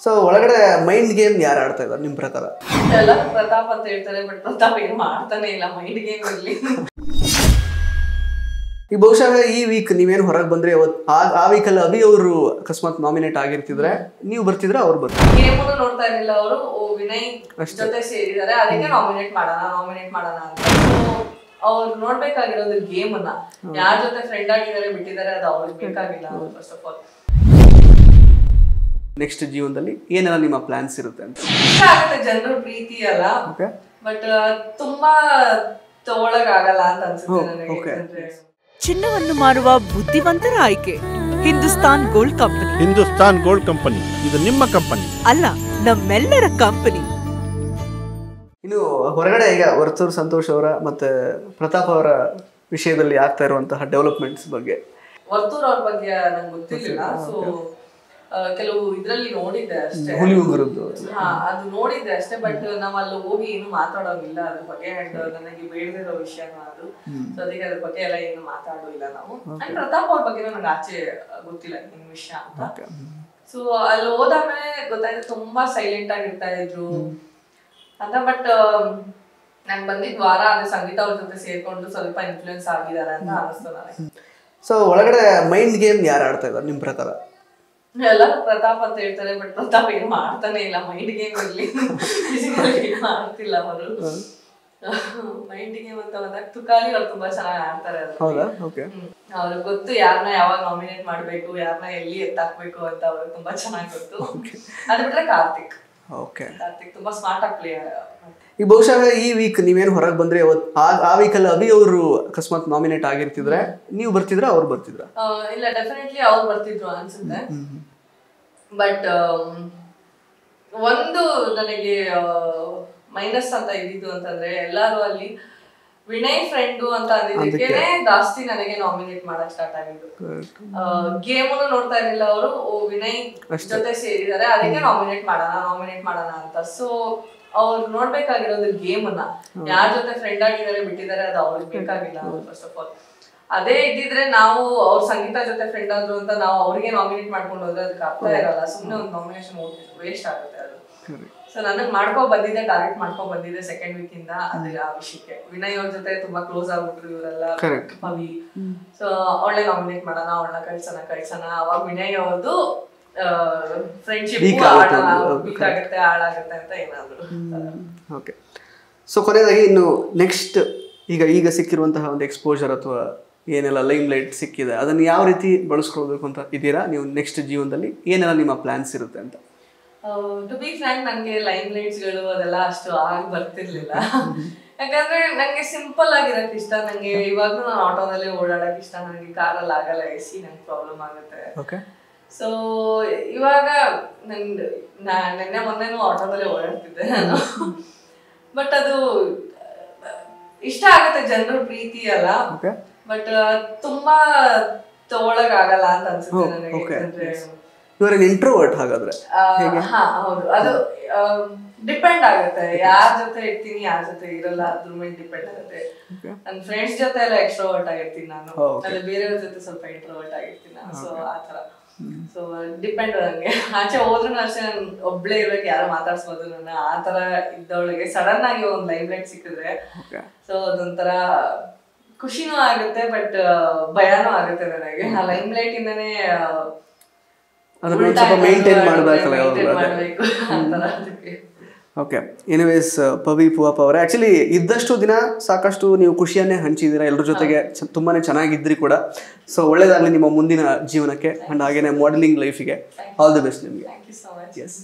So ಒಳಗಡೆ mind game ಯಾರು ಆಡ್ತಾ ಇದ್ದಾರೆ ನಿಮ್ಮ ಪ್ರಕಾರ? ಎಲ್ಲ ಪ್ರತಾಪ್ ಅಂತ ಹೇಳ್ತಾರೆ ಬಟ್ ಪ್ರತಾಪ್ ಏನು ಮಾಡ್ತಾನೆ ಇಲ್ಲ ಮೈಂಡ್ ಗೇಮ್ ಇರ್ಲಿ. ಈ ಬಹುಶಃ ಈ ವೀಕ್ ನೀವೇನು ಹೊರಗೆ ಬಂದ್ರೆ ಆ ಆ ವೀಕಲ್ಲಿ ಅಭಿ ಅವರು ಅಕಸ್ಮಾತ್ ನಾಮಿನೇಟ್ ಆಗಿರ್ತಿದ್ರೆ ನೀವು ಬರ್ತಿದ್ರೆ ಅವ್ರು ಬರ್ತಾರೆ ಗೇಮನ್ನು ನೋಡ್ತಾ ಇರಲಿಲ್ಲ ಅವರು ವಿನಯ್ ಜೊತೆ ಸೇರಿದ್ದಾರೆ ಅದಕ್ಕೆ ನಾಮಿನೇಟ್ ಮಾಡೋಣ ನಾಮಿನೇಟ್ ಮಾಡೋಣ ಅಂತ. ಅವ್ರು ನೋಡ್ಬೇಕಾಗಿರೋದು ಗೇಮ್ ಅನ್ನ. ಯಾರ ಜೊತೆ ಫ್ರೆಂಡ್ ಆಗಿದ್ದಾರೆ ಬಿಟ್ಟಿದ್ದಾರೆ ಅದು ಅವ್ರಿಗೆ ಬೇಕಾಗಿಲ್ಲ ಫಸ್ಟ್ ಆಫ್ ಆಲ್ ನೆಕ್ಸ್ಟ್ ಜೀವನದಲ್ಲಿ ಏನೆಲ್ಲ ನಿಮ್ಮ ಪ್ಲಾನ್ಸ್ ಇರುತ್ತೆ ಅಂತ? ಇಷ್ಟ ಆಗುತ್ತೆ ಜನರ ಪ್ರೀತಿ ಅಲ್ಲ ಓಕೆ ಬಟ್ ತುಂಬಾ ತಗೊಳಕಾಗಲ್ಲ ಅಂತ ಅನ್ಸುತ್ತೆ ನನಗೆ. okay. ಯಾಕಂದ್ರೆ ಚಿನ್ನವನ್ನು ಮಾರುವ ಬುದ್ಧಿವಂತರ ಆಯ್ಕೆ. Hindustan gold company. Hindustan gold company. ಇದು ನಿಮ್ಮ ಕಂಪನಿ. ಅಲ್ಲ ನಮ್ಮೆಲ್ಲರ ಕಂಪನಿ. ಇನ್ನು ಹೊರಗಡೆ ಈಗ ವರ್ತೂರು ಸಂತೋಷ್ ಅವರ ಮತ್ತೆ ಪ್ರತಾಪ್ ಅವರ ವಿಷಯದಲ್ಲಿ ಆಗ್ತಾ ಇರುವಂತಹ ಡೆವಲಪ್ಮೆಂಟ್ಸ್ ಬಗ್ಗೆ. ವರ್ತೂರ್ ಅವ್ರ ಬಗ್ಗೆ ನಂಗೆ ಗೊತ್ತಿಲ್ಲ. ಸೊ ಕೆಲವು ಇದ್ರಲ್ಲಿ ನೋಡಿದ್ದೆ ಅಷ್ಟೇ. ಹಾ ಅದು ನೋಡಿದ್ದೆ ಅಷ್ಟೇ ಬಟ್ ನಾವ್ ಅಲ್ಲಿ ಹೋಗಿ ಏನು ಮಾತಾಡೋಂಗಿಲ್ಲ ಅದ್ರ ಬಗ್ಗೆ ಅಂಡ್ ನನಗೆ ಬೇಡದಿರೋ ವಿಷಯನೂ ಅದು. ಸೊ ಅದಕ್ಕೆ ಅದ್ರ ಬಗ್ಗೆ ಎಲ್ಲ ಏನು ಮಾತಾಡೋಲ್ಲ ನಾವು. ಅಂಡ್ ಪ್ರತಾಪ್ ಅವ್ರ ಬಗ್ಗೆ ನನಗೆ ಆಚೆ ಗೊತ್ತಿಲ್ಲ ಏನ್ ವಿಷಯ ಅಂತ. ಸೊ ಅಲ್ಲಿ ಹೋದಾದ್ಮೇಲೆ ಗೊತ್ತಾಯ್ತು ತುಂಬಾ ಸೈಲೆಂಟ್ ಆಗಿರ್ತಾ ಇದ್ರು. ಅಂತ ಬಟ್ ನಾನು ಬಂದಿದ್ ವಾರ ಅದೇ ಸಂಗೀತ ಅವ್ರ ಜೊತೆ ಸೇರ್ಕೊಂಡು ಸ್ವಲ್ಪ ಇನ್ಫ್ಲೂಯೆನ್ಸ್ ಆಗಿದ್ದಾರೆ ಅಂತ ಅನಿಸ್ತು ನನಗೆ. ಸೊ ಒಳಗಡೆ ಮೈಂಡ್ ಗೇಮ್ ಯಾರು ಆಡ್ತಾ ಇದ್ದಾರೆ ನಿಮ್ಮ ಪ್ರಕಾರ? ಎಲ್ಲ ಪ್ರತಾಪ್ ಅಂತ ಹೇಳ್ತಾರೆ ಬಟ್ ಪ್ರತಾಪ್ ಏನು ಮಾಡ್ತಾನೆ ಇಲ್ಲ ಮೈಂಡ್ ಗೇಮ್ ಇರ್ಲಿ ಫಿಸಿಕಲ್ ಗೇಮ್ ಮಾಡ್ತಿಲ್ಲ ಅವರು. ಮೈಂಡ್ ಗೇಮ್ ಅಂತ ಬಂದಾಗ ತುಕಾಲಿ ಅವ್ರು ತುಂಬಾ ಚೆನ್ನಾಗಿ ಆಡ್ತಾರೆ. ಅವ್ರಿಗೆ ಗೊತ್ತು ಯಾರನ್ನ ಯಾವಾಗ ನಾಮಿನೇಟ್ ಮಾಡ್ಬೇಕು ಯಾರನ್ನ ಎಲ್ಲಿ ಎತ್ತಾಕ್ಬೇಕು ಅಂತ ಅವ್ರಿಗೆ ತುಂಬಾ ಚೆನ್ನಾಗಿ ಗೊತ್ತು. ಅದ್ ಬಿಟ್ರೆ ಕಾರ್ತಿಕ್. ಓಕೆ ತುಂಬಾ ಸ್ಮಾರ್ಟ್ ಆಗಿ ಪ್ಲೇ ಈ ಬಹುಶಃ ಈ ವೀಕ್ ನೀವೇನು ಹೊರಗೆ ಬಂದ್ರೆ ಆ ವೀಕ್ ಅಲ್ಲಿ ಅಭಿ ಅವರು ಅಕಸ್ಮಾತ್ ನಾಮಿನೇಟ್ ಆಗಿರ್ತಿದ್ರೆ ನೀವು ಬರ್ತಿದ್ರೆ ಅವ್ರು ಬರ್ತಿದ್ರ? ಇಲ್ಲ ಡೆಫಿನೆಟ್ಲಿ ಅವ್ರು ಬರ್ತಿದ್ರು ಅನ್ಸುತ್ತೆ. ಬಟ್ ಒಂದು ನನಗೆ ಮೈನಸ್ ಅಂತ ಇದ್ದಿದ್ದು ಅಂತಂದ್ರೆ ಎಲ್ಲರೂ ಅಲ್ಲಿ ವಿನಯ್ ಫ್ರೆಂಡು ಅಂತ ಅಂದಿದ್ದಕ್ಕೆ ಜಾಸ್ತಿ ನನಗೆ ನಾಮಿನೇಟ್ ಮಾಡಕ್ ಸ್ಟಾರ್ಟ್ ಆಗಿದ್ದು. ಗೇಮ್ ನೋಡ್ತಾ ಇರಲಿಲ್ಲ ಅವರು. ವಿನಯ್ ಜೊತೆ ಸೇರಿದ್ದಾರೆ. ಅದಕ್ಕೆ ನಾಮಿನೇಟ್ ಮಾಡೋಣ ನಾಮಿನೇಟ್ ಮಾಡೋಣ ಅಂತ. ಸೊ ಅವ್ರು ನೋಡ್ಬೇಕಾಗಿರೋದು ಗೇಮ್ ಅನ್ನ. ಯಾರ ಜೊತೆ ಫ್ರೆಂಡ್ ಆಗಿದ್ದಾರೆ ಬಿಟ್ಟಿದ್ದಾರೆ ಅದು ಅವ್ರಿಗೆ ಬೇಕಾಗಿಲ್ಲ ಫಸ್ಟ್ ಆಫ್ ಆಲ್ ಅದೇ ಇದ್ದಿದ್ರೆ ನಾವು ಅವ್ರ ಸಂಗೀತ ಜೊತೆ ಫ್ರೆಂಡ್ ಆದ್ರು ಅಂತ ನಾವು ಅವ್ರಿಗೆ ನಾಮಿನೇಟ್ ಮಾಡ್ಕೊಂಡು ಹೋದ್ರೆ ಅದಕ್ಕೆ ಅರ್ಥ ಇರಲ್ಲ. ಸುಮ್ಮನೆ ಒಂದು ನಾಮಿನೇಷನ್ ವೇಸ್ಟ್ ಆಗುತ್ತೆ ಅದು. ಸೊ ನನಗೆ ಮಾಡ್ಕೊ ಬಂದಿದ್ದೆ ಟಾರ್ಗೆಟ್ ಮಾಡ್ಕೊ ಬಂದಿದ್ದೆ ಸೆಕೆಂಡ್ ವೀಕ್ ಇಂದ ಅದೇ ಆ ವಿಷಯಕ್ಕೆ. ವಿನಯ್ ಅವ್ರ ಜೊತೆ ತುಂಬಾ ಕ್ಲೋಸ್ ಆಗ್ಬಿಟ್ರು ಇವರೆಲ್ಲ. ಪವಿ. ಸೊ ಅವಳೇ ನಾಮಿನೇಟ್ ಮಾಡೋಣ ಅವಳನ್ನ ಕಳ್ಸೋಣ ಕಳ್ಸೋಣ. ಅವಾಗ ವಿನಯ್ ಅವ್ರದ್ದು ಫ್ರೆಂಡ್ಶಿಪ್. ವೀಕ್ ಆಗುತ್ತೆ ಹಾಳಾಗುತ್ತೆ ಅಂತ ಏನಾದ್ರು. ಓಕೆ ಸೊ ಕೊನೆಯದಾಗಿ ಇನ್ನು ನೆಕ್ಸ್ಟ್ ಈಗ ಈಗ ಸಿಕ್ಕಿರುವಂತಹ ಒಂದು ಎಕ್ಸ್ಪೋಜರ್ ಅಥವಾ ಏನೆಲ್ಲ ಲೈಮ್ ಲೈಟ್ ಸಿಕ್ಕಿದೆ ಅದನ್ನು ಯಾವ ರೀತಿ ಬಳಸ್ಕೊಳ್ಬೇಕು ಅಂತ ಇದ್ದೀರಾ? ನೀವು ನೆಕ್ಸ್ಟ್ ಜೀವನದಲ್ಲಿ ಏನೆಲ್ಲ ನಿಮ್ಮ ಪ್ಲಾನ್ಸ್ ಇರುತ್ತೆ ಅಂತ. ಟು ಬಿ ಫ್ರ್ಯಾಂಕ್ ನನಗೆ ಲೈನ್ ಲೈಟ್ಸ್ಗಳು ಅದೆಲ್ಲ ಅಷ್ಟು ಆಗಿ ಬರ್ತಿರ್ಲಿಲ್ಲ. ಯಾಕಂದ್ರೆ ನಂಗೆ ಸಿಂಪಲ್ ಆಗಿರಕ್ ಇಷ್ಟ. ನಂಗೆ ಇವಾಗ್ಲೂ ನಾನು ಆಟೋದಲ್ಲೇ ಓಡಾಡಕ್ ಇಷ್ಟ. ನನಗೆ ಕಾರಲ್ಲಿ ಆಗಲ್ಲ ಎ ಸಿ ನಂಗೆ ಪ್ರಾಬ್ಲಮ್ ಆಗುತ್ತೆ. ಸೊ ಇವಾಗ ನನ್ ನಾ ನಿನ್ನೆ ಮೊನ್ನೆನೂ ಆಟೋದಲ್ಲೇ ಓಡಾಡ್ತಿದ್ದೆ ನಾನು. ಬಟ್ ಅದು ಇಷ್ಟ ಆಗುತ್ತೆ ಜನರ ಪ್ರೀತಿ ಅಲ್ಲ ಬಟ್ ತುಂಬಾ ತಗೊಳಕ್ ಆಗಲ್ಲ ಅಂತ ಅನ್ಸುತ್ತೆ ನನಗೆ. ಇಂಟ್ರೋವರ್ಟ್ ಹಾಗಾದ್ರೆ? ಆ, ಹೌದು. ಅದು ಡಿಪೆಂಡ್ ಆಗುತ್ತೆ. ಯಾರ ಜೊತೆ ಇರ್ತೀನಿ ಯಾರ ಜೊತೆ ಇರಲ್ಲ ಅದ್ರ ಮೇಲೆ ಡಿಪೆಂಡ್ ಆಗುತ್ತೆ. ನನ್ನ ಫ್ರೆಂಡ್ಸ್ ಜೊತೆ ಎಲ್ಲ ಎಕ್ಸ್ಟ್ರೋವರ್ಟ್ ಆಗಿರ್ತೀನಿ ನಾನು. Oh. ಅದೇ ಬೇರೆಯವ್ರ ಜೊತೆ ಸ್ವಲ್ಪ ಇಂಟ್ರೋವರ್ಟ್ ಆಗಿರ್ತೀನಿ ನಾನು. ಸೊ ಆತರ ಸೊ ಡಿಪೆಂಡ್ ನಂಗೆ. ಆಚೆ ಹೋದ್ರೂ ಅಷ್ಟೇ ನಾನು ಒಬ್ಳೆ ಇರ್ಬೇಕು ಯಾರು ಮಾತಾಡ್ಸ್ಬೋದು ನನ್ನ ಆ ತರ ಇದ್ದವಳಿಗೆ ಸಡನ್ ಆಗಿ ಒಂದ್ ಲೈವ್ ಲೈಟ್ ಸಿಕ್ಕಿದ್ರೆ ಸೊ ಅದೊಂಥರ ಖುಷಿನೂ ಆಗುತ್ತೆ ಬಟ್ ಭಯನೂ ಆಗುತ್ತೆ ನನಗೆ. ಆ ಲೈಮ್ ಲೈಟ್ ಇಂದನೇ ಆ, ಅದನ್ನ ಸ್ವಲ್ಪ ಇರೋದು, ಮಾಡ್ಬೇಕಲ್ಲ ಓಕೆ ಎನಿವೇಸ್ ಪವಿ ಪುವಪ್ಪ ಅವರೇ ಆ್ಯಕ್ಚುಲಿ ಇದ್ದಷ್ಟು ದಿನ ಸಾಕಷ್ಟು ನೀವು ಖುಷಿಯನ್ನೇ ಹಂಚಿದ್ದೀರಾ ಎಲ್ಲರ ಜೊತೆಗೆ ತುಂಬಾನೇ ಚೆನ್ನಾಗಿದ್ರಿ ಕೂಡ. ಸೊ ಒಳ್ಳೇದಾಗಲಿ ನಿಮ್ಮ ಮುಂದಿನ ಜೀವನಕ್ಕೆ ಆ್ಯಂಡ್ ಹಾಗೇನೆ ಮಾಡೆಲಿಂಗ್ ಲೈಫಿಗೆ ಆಲ್ ದಿ ಬೆಸ್ಟ್ ನಿಮಗೆ. Thank you so much S